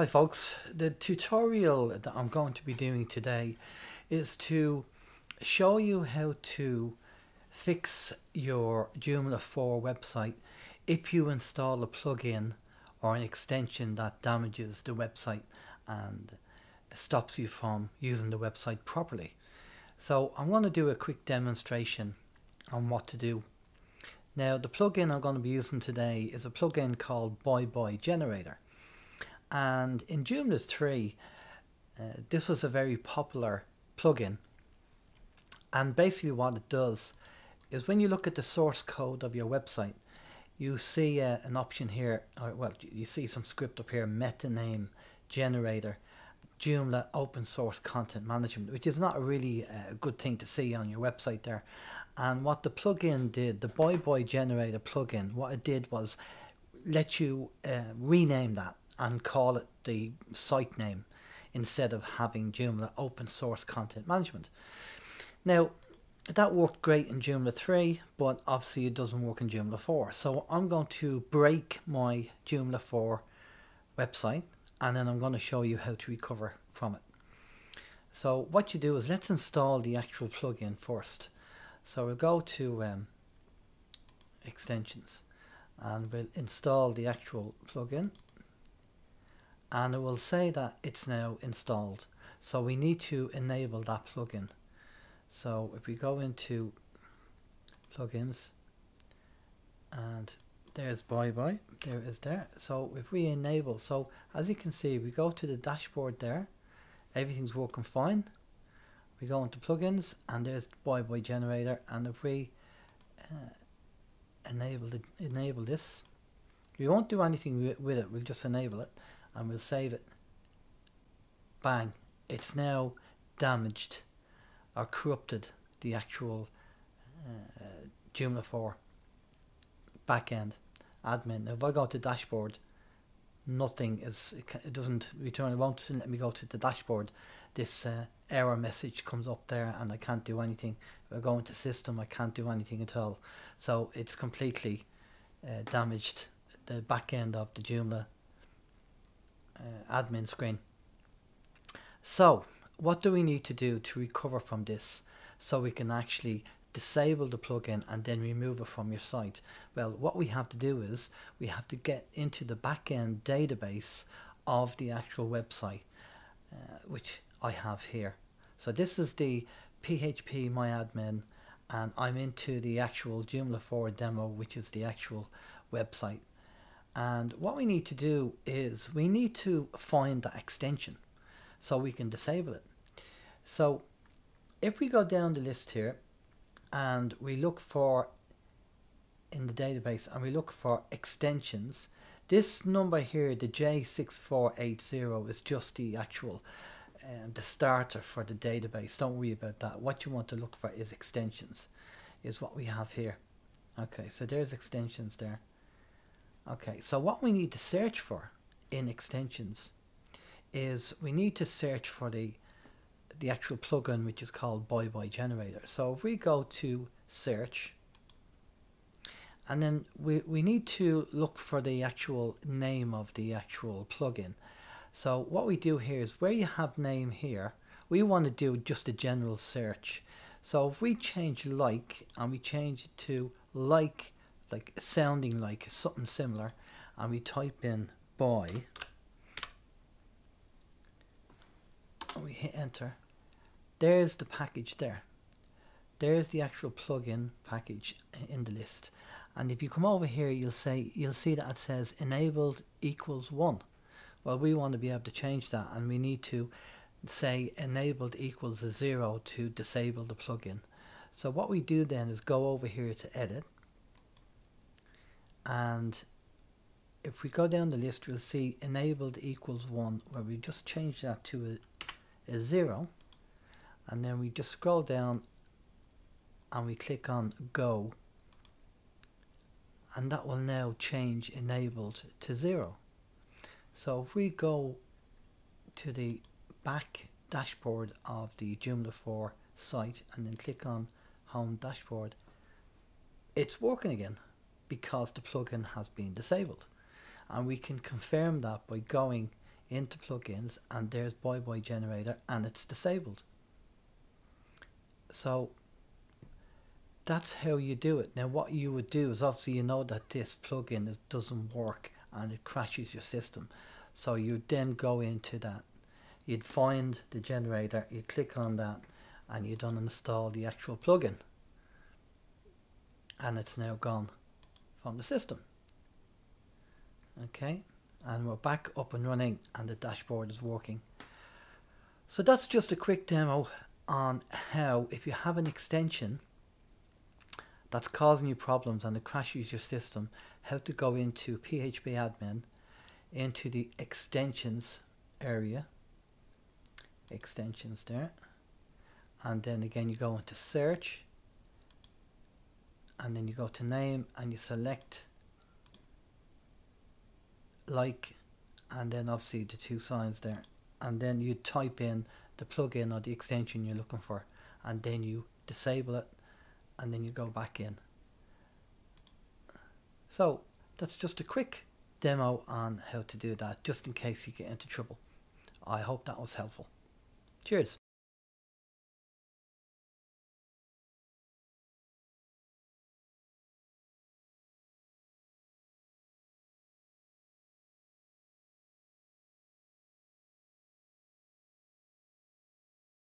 Hi folks, the tutorial that I'm going to be doing today is to show you how to fix your Joomla 4 website if you install a plugin or an extension that damages the website and stops you from using the website properly. So I'm going to do a quick demonstration on what to do. Now the plugin I'm going to be using today is a plugin called Bye Bye Generator and in Joomla 3 uh, this was a very popular plugin. And basically what it does is when you look at the source code of your website you see uh, an option here or well you see some script up here meta name generator Joomla open source content management which is not a really uh, good thing to see on your website there. And what the plugin did the Bye Bye generator plugin what it did was let you uh, rename that and call it the site name instead of having Joomla open source content management. Now, that worked great in Joomla 3, but obviously it doesn't work in Joomla 4. So I'm going to break my Joomla 4 website and then I'm going to show you how to recover from it. So what you do is let's install the actual plugin first. So we'll go to um, extensions and we'll install the actual plugin and it will say that it's now installed. So we need to enable that plugin. So if we go into plugins and there's bye bye there is there. So if we enable so as you can see we go to the dashboard there. Everything's working fine. We go into plugins and there's bye bye generator. And if we uh, enable the, enable this we won't do anything with it. We'll just enable it and we'll save it. Bang. It's now damaged or corrupted the actual uh, Joomla 4 backend. Admin. Now if I go to dashboard nothing is it doesn't return. It won't let me go to the dashboard. This uh, error message comes up there and I can't do anything. If I go into system I can't do anything at all. So it's completely uh, damaged the back end of the Joomla uh, admin screen. So what do we need to do to recover from this so we can actually disable the plugin and then remove it from your site? Well, what we have to do is we have to get into the backend database of the actual website, uh, which I have here. So this is the PHP MyAdmin and I'm into the actual Joomla 4 demo, which is the actual website and what we need to do is we need to find that extension so we can disable it. So if we go down the list here and we look for in the database and we look for extensions this number here the J6480 is just the actual um, the starter for the database. Don't worry about that. What you want to look for is extensions is what we have here. Okay so there's extensions there Okay, so what we need to search for in extensions is we need to search for the the actual plugin which is called Bye Bye Generator. So if we go to search and then we, we need to look for the actual name of the actual plugin. So what we do here is where you have name here, we want to do just a general search. So if we change like and we change it to like like sounding like something similar and we type in boy and we hit enter. There's the package there. There's the actual plugin package in the list. And if you come over here you'll say you'll see that it says enabled equals one. Well we want to be able to change that and we need to say enabled equals zero to disable the plugin. So what we do then is go over here to edit and if we go down the list we'll see enabled equals 1 where we just change that to a, a 0 and then we just scroll down and we click on go. And that will now change enabled to 0 so if we go to the back dashboard of the Joomla 4 site and then click on home dashboard it's working again because the plugin has been disabled. And we can confirm that by going into plugins and there's bye generator and it's disabled. So that's how you do it. Now what you would do is obviously you know that this plugin doesn't work and it crashes your system. So you then go into that. You'd find the generator you click on that and you don't install the actual plugin. And it's now gone from the system. Okay and we're back up and running and the dashboard is working. So that's just a quick demo on how if you have an extension that's causing you problems and it crashes your system how to go into PHP admin into the extensions area. Extensions there. And then again you go into search and then you go to name and you select like and then obviously the two signs there. And then you type in the plugin or the extension you're looking for and then you disable it and then you go back in. So that's just a quick demo on how to do that just in case you get into trouble. I hope that was helpful. Cheers